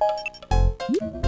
Leader.